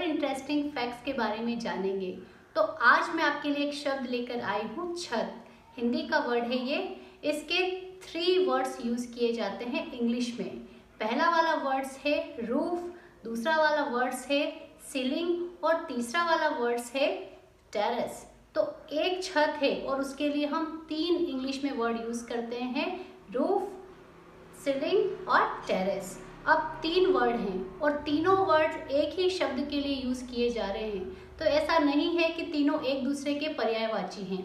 Interesting facts के बारे में जानेंगे। तो आज मैं आपके लिए एक शब्द लेकर आई हूँ, छत। हिंदी का वर्ड है ये। इसके थ्री वर्ड्स यूज़ किए जाते हैं इंग्लिश में। पहला वाला वर्ड्स है रूफ दूसरा वाला वर्ड्स है सीलिंग और तीसरा वाला वर्ड्स है टेरेस तो एक छत है और उसके लिए हम तीन इंग्लिश में वर्ड यूज़ करते हैं रूफ सीलिंग और टेरेस अब तीन वर्ड हैं और तीनों वर्ड एक ही शब्द के लिए यूज़ किए जा रहे हैं। तो ऐसा नहीं है कि तीनों एक दूसरे के पर्यायवाची हैं।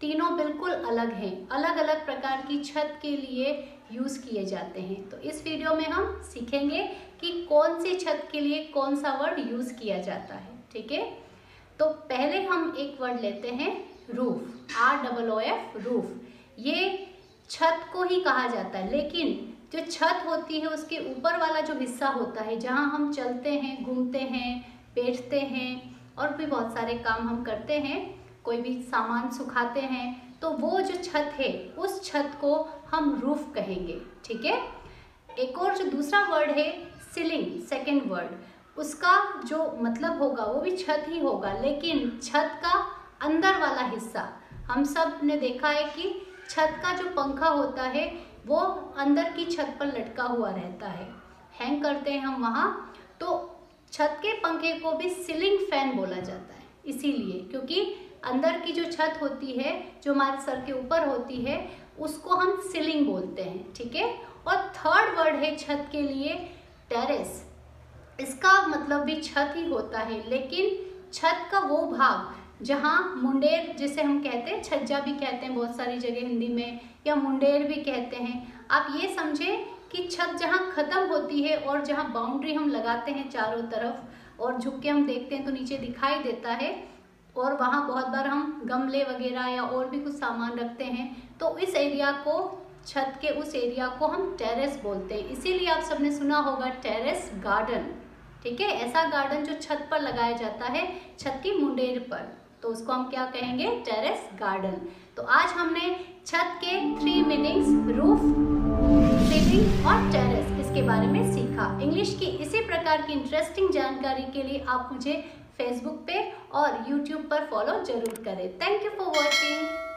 तीनों बिल्कुल अलग हैं। अलग अलग प्रकार की छत के लिए यूज़ किए जाते हैं। तो इस वीडियो में हम सीखेंगे कि कौन सी छत के लिए कौन सा वर्ड यूज़ किया जाता है। ठीक है? तो पहले हम एक वर्ड लेते हैं roof R double O F roof ये छत को ही कहा जाता है, लेकिन जो छत होती है, उसके ऊपर वाला जो हिस्सा होता है, जहाँ हम चलते हैं, घूमते हैं, बैठते हैं और भी बहुत सारे काम हम करते हैं, कोई भी सामान सुखाते हैं तो वो जो छत है, उस छत को हम रूफ कहेंगे, ठीक है? एक और जो दूसरा वर्ड है सीलिंग सेकेंड वर्ड उसका जो मतलब होगा, वो भी छत ही होगा, लेकिन छत का अंदर वाला हिस्सा, हम सबने देखा है कि छत का जो पंखा होता है वो अंदर की छत पर लटका हुआ रहता है। हैंग करते हैं हम वहाँ तो छत के पंखे को भी सीलिंग फ़ैन बोला जाता है। इसीलिए, क्योंकि अंदर की जो छत होती है, जो हमारे सर के ऊपर होती है, उसको हम सीलिंग बोलते हैं, ठीक है? और थर्ड वर्ड है छत के लिए टेरेस इसका मतलब भी छत ही होता है, लेकिन छत का वो भाग जहाँ मुंडेर जिसे हम कहते हैं, छज्जा भी कहते हैं बहुत सारी जगह हिंदी में, या मुंडेर भी कहते हैं। आप ये समझें कि छत जहाँ ख़त्म होती है और जहाँ बाउंड्री हम लगाते हैं चारों तरफ़ और झुक के हम देखते हैं तो नीचे दिखाई देता है और वहाँ बहुत बार हम गमले वगैरह या और भी कुछ सामान रखते हैं तो इस एरिया को, छत के उस एरिया को हम टेरेस बोलते हैं। इसीलिए आप सबने सुना होगा टेरेस गार्डन ठीक है? ऐसा गार्डन जो छत पर लगाया जाता है, छत की मुंडेर पर। तो उसको हम क्या कहेंगे? टेरेस गार्डन तो आज हमने छत के थ्री मीनिंग्स रूफ सीलिंग और टेरेस इसके बारे में सीखा। इंग्लिश की इसी प्रकार की इंटरेस्टिंग जानकारी के लिए आप मुझे फेसबुक पे और यूट्यूब पर फॉलो ज़रूर करें। Thank you for watching